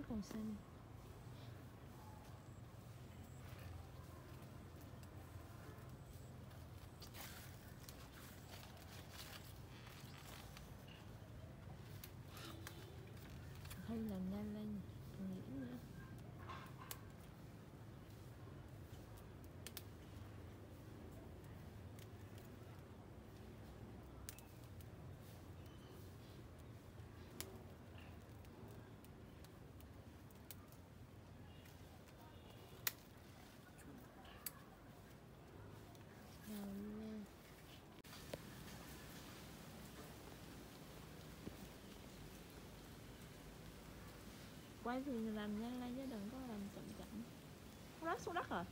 nó còn xanh. Hay là nhanh lên nghĩ nữa. Quay thì làm nhanh lên chứ đừng có làm chậm chậm. Rớt xuống đất rồi